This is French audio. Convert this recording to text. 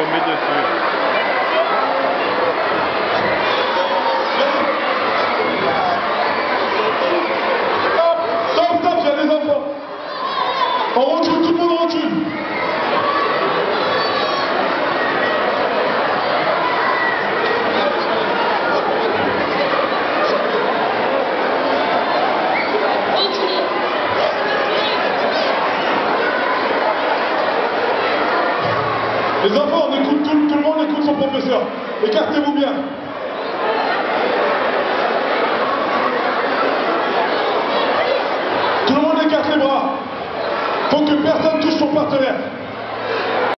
tomber dessus. Stop, stop, stop, j'ai les enfants. On retrouve écoute, tout, tout le monde écoute son professeur. Écartez-vous bien. Tout le monde écarte les bras. Faut que personne touche son partenaire.